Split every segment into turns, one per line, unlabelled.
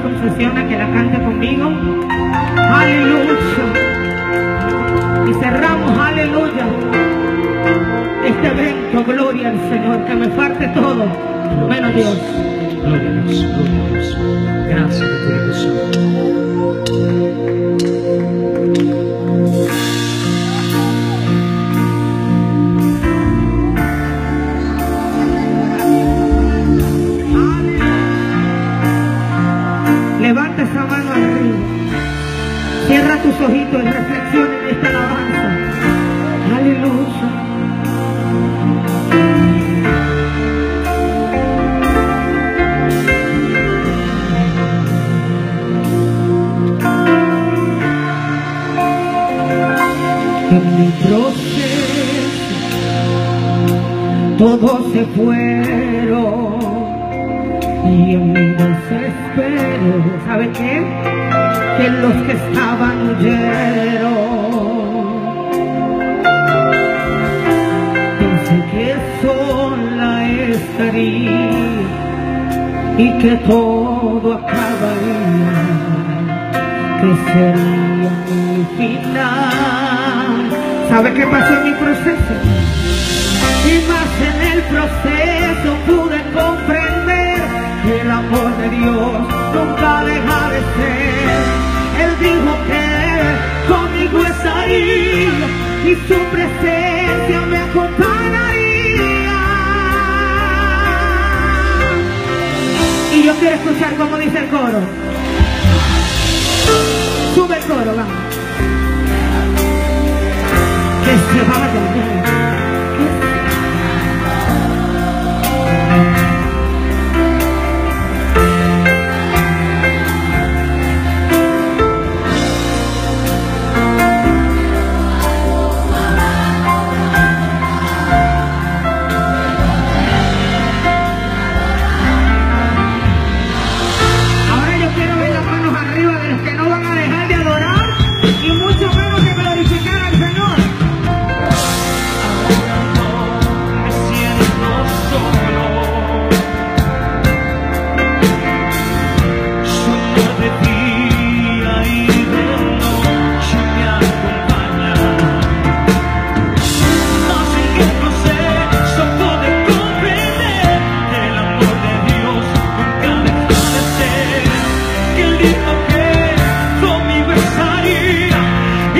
su que la cante conmigo. Aleluya. Y cerramos, aleluya. Este evento, gloria al Señor, que me falte todo, menos Dios.
Gloria a Dios. Gracias.
se fueron y en mi desespero ¿sabe qué? que los que estaban huyeron pensé que sola estaría y que todo acabaría que sería mi final ¿sabe qué pasó en mi proceso? nunca deja de ser. Él dijo que conmigo estaría y su presencia me acompañaría. Y yo quiero escuchar como dice el coro. Sube el coro, vamos. Que se va a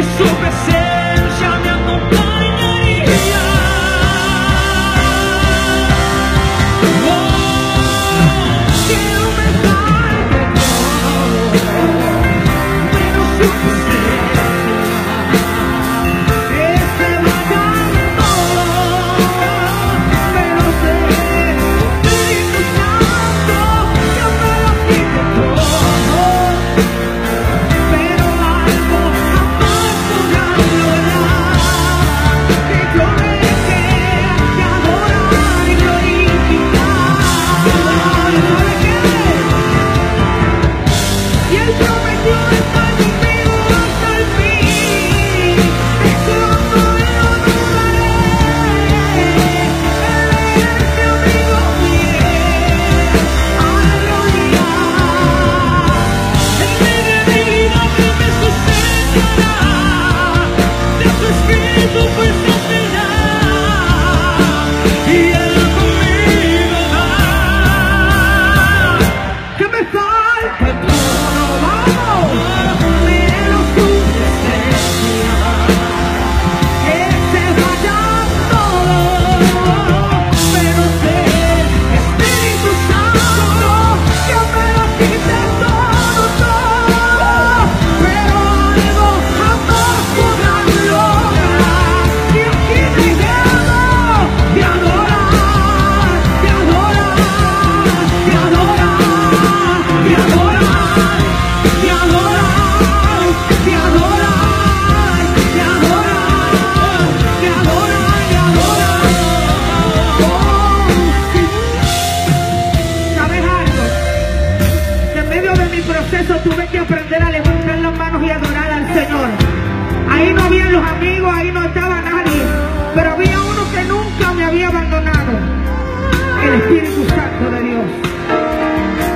isso vai ser.
proceso tuve que aprender a levantar las manos y adorar al Señor. Ahí no había los amigos, ahí no estaba nadie, pero había uno que nunca me había abandonado, el Espíritu Santo de Dios.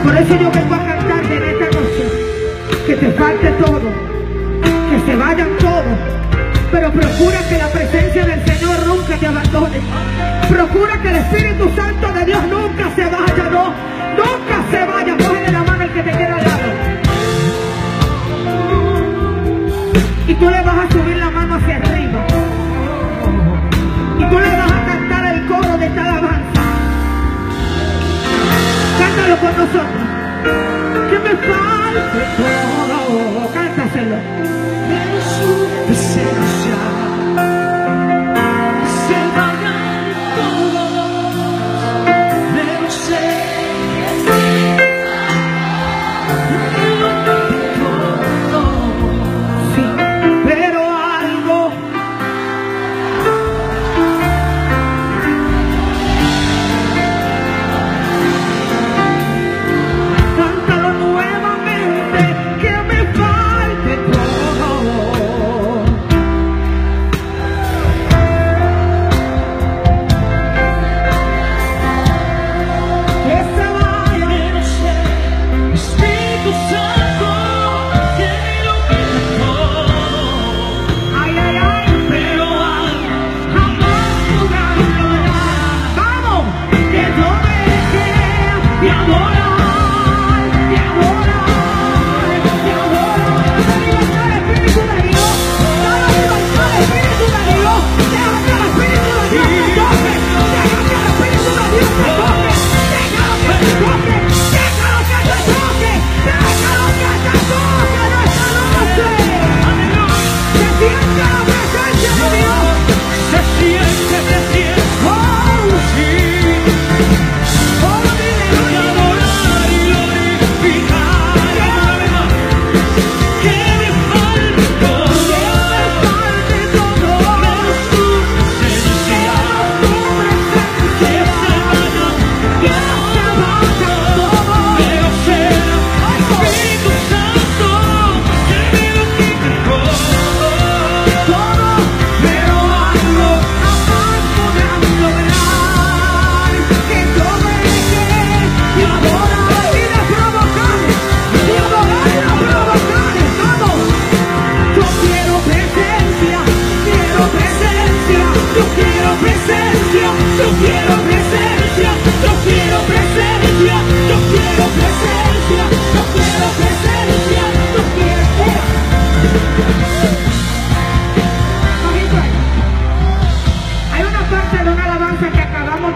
Por eso yo vengo a
cantarte en esta noche, que te falte todo, que se vayan todos, pero procura que la presencia del Señor nunca te abandone. Procura que el Espíritu Santo de Dios nunca se vaya, no, nunca se vaya. Cógele la mano el que te quiera Y tú le vas a subir la mano hacia arriba. Y tú le vas a cantar el coro de esta alabanza. Cántalo con nosotros. Que me falte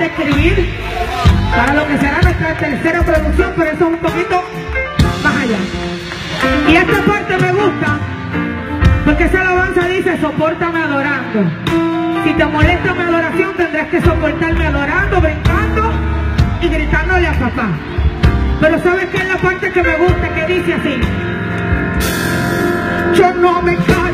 escribir para lo que será nuestra tercera producción, pero eso es un poquito más allá. Y esta parte me gusta porque esa alabanza dice, soportame adorando. Si te molesta mi adoración, tendrás que soportarme adorando, brincando y gritándole a papá. Pero ¿sabes qué es la parte que me gusta? Que dice así. Yo no me callo.